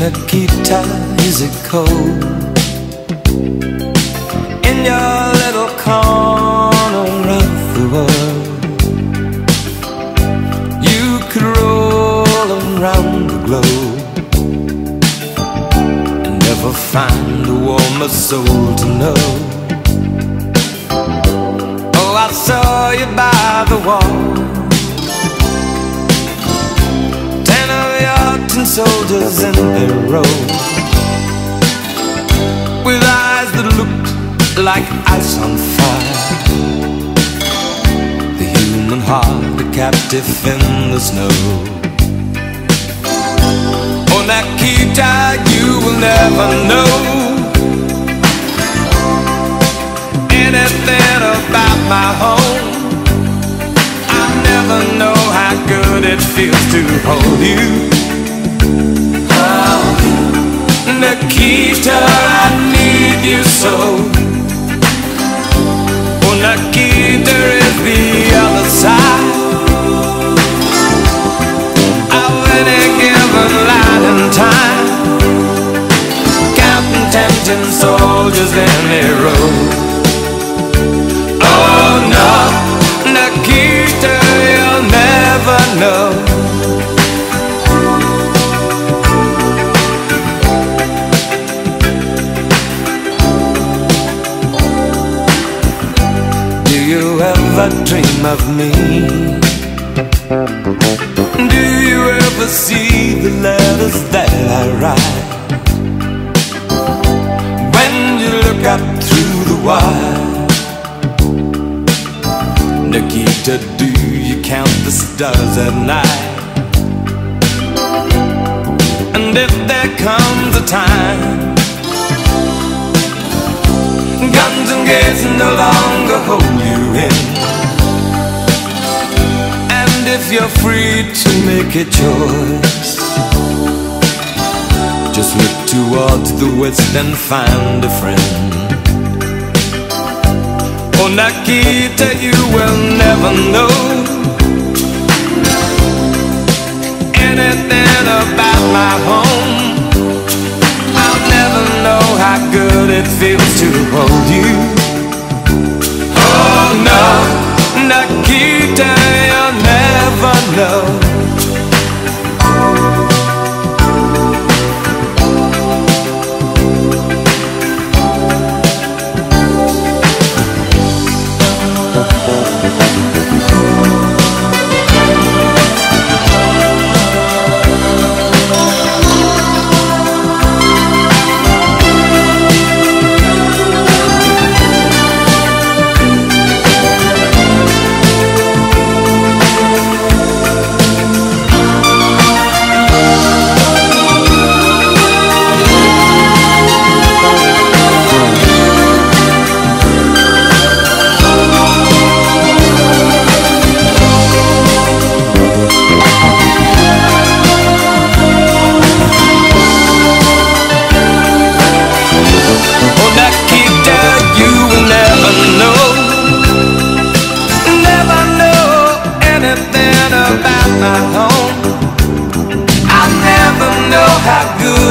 Mexico. In your little corner of the world, you could roll around the globe and never find a warmer soul to know. Oh, I saw you by soldiers in their row with eyes that looked like ice on fire. The human heart, a captive in the snow. Oh, Nikita, you will never know anything about my home. I never know how good it feels to hold you. Nikita, I need you so. Oh, Nikita is the other side of any given line in time. Counting ten tin soldiers in a row. You ever dream of me? Do you ever see the letters that I write? When you look up through the wire Nikita, do you count the stars at night? And if there comes a time Guns and gates no longer hold you in And if you're free to make a choice Just look towards the west and find a friend Oh, Nikita, you will never know anything about my home. It feels to hold you.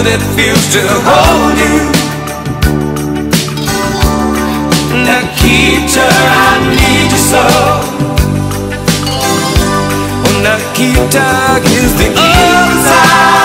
It feels to hold you. Nikita, I need you so. Oh, Nikita is the other